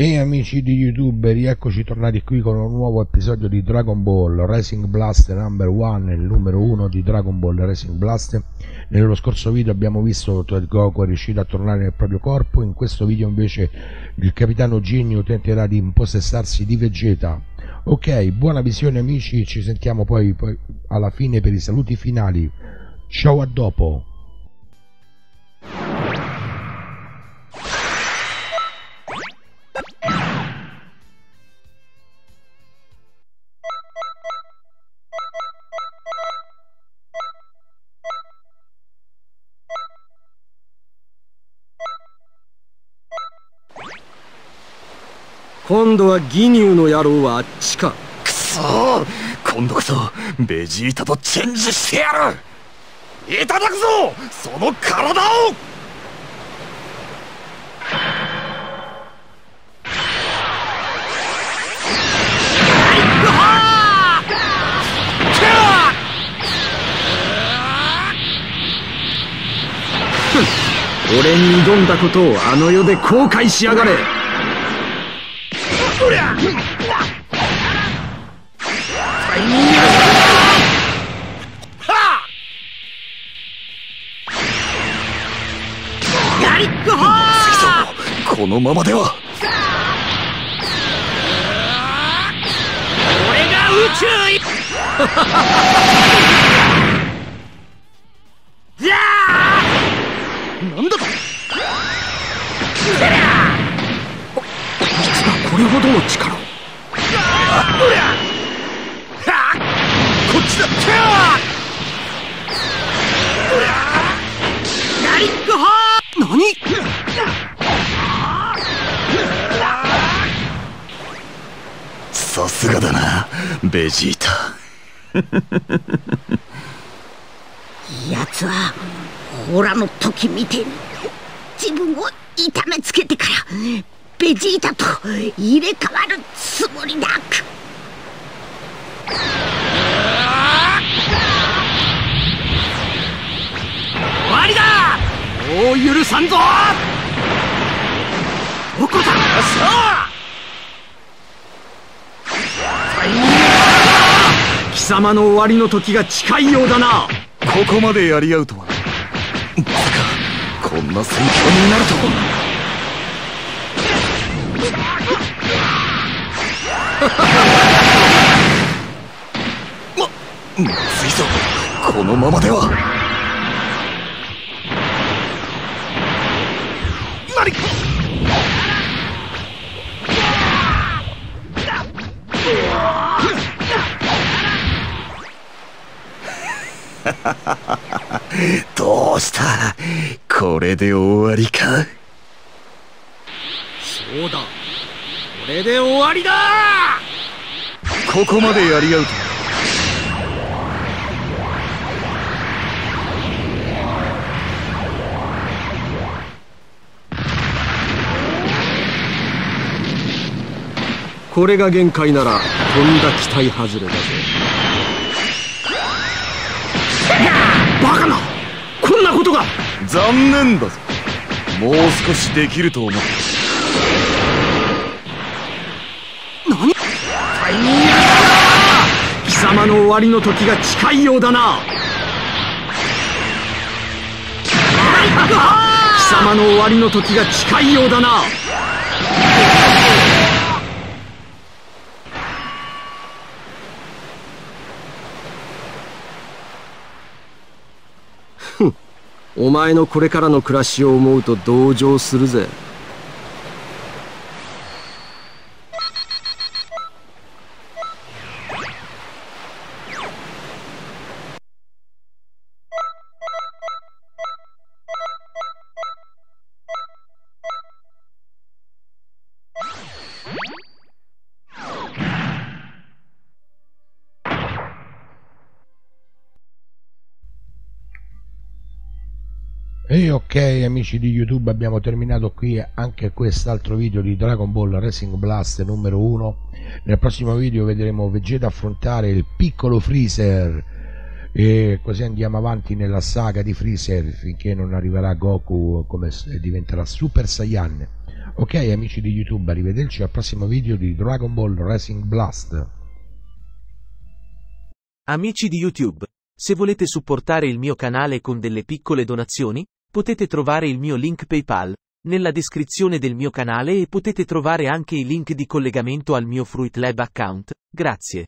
E amici di YouTube, rieccoci tornati qui con un nuovo episodio di Dragon Ball Racing Blast number 1, il numero 1 di Dragon Ball Racing Blast. Nello scorso video abbiamo visto che Goku è riuscito a tornare nel proprio corpo, in questo video invece il capitano Ginyu tenterà di impossessarsi di Vegeta. Ok, buona visione amici, ci sentiamo poi, poi alla fine per i saluti finali. Ciao a dopo! 今度は義乳の野郎はあっちか。くそー今度こそベジータとチェンジしてやる。いただくぞその体を。俺に挑んだことをあの世で後悔しやがれうりゃ。ガリックホー。このままでは。俺が宇宙い。なんだとこれほどの力を。こっちだキャーガリックホー何？さすがだなベジータ。奴はホラの時みてえに自分を痛めつけてからベジータと入れ替わるつもりだ終わりだ。もう許さんぞ。どこだ。貴様の終わりの時が近いようだな。ここまでやり合うとは。まさかこんな戦況になるとままずいぞこのままでは。何？どうした？これで終わりか？そうだ。これで終わりだ！ここまでやり合うと。これが限界ならとんだ期待外れだぜ。バカな！こんなことが！残念だぞ。もう少しできると思った何？貴様の終わりの時が近いようだな。貴様の終わりの時が近いようだな。ふん。お前のこれからの暮らしを思うと同情するぜ。E ok amici di YouTube abbiamo terminato qui anche quest'altro video di Dragon Ball Racing Blast numero 1 Nel prossimo video vedremo Vegeta affrontare il piccolo Freezer. E così andiamo avanti nella saga di Freezer finché non arriverà Goku come diventerà Super Saiyan. Ok amici di YouTube, arrivederci al prossimo video di Dragon Ball Racing Blast. Amici di YouTube, se volete supportare il mio canale con delle piccole donazioni, potete trovare il mio link PayPal nella descrizione del mio canale e potete trovare anche i link di collegamento al mio Fruit Lab account. Grazie.